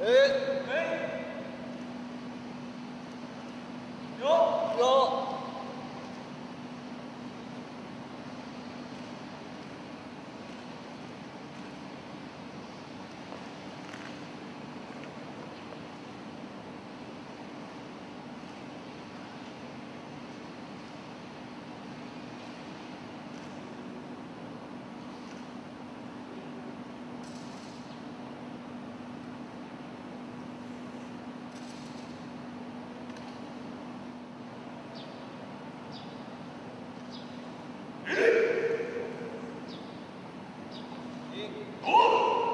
Ei! Uh!